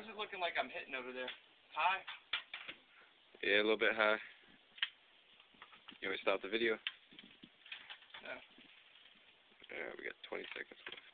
Where's it looking like I'm hitting over there? High? Yeah, a little bit high. You want me to stop the video? No. Yeah, we got 20 seconds left.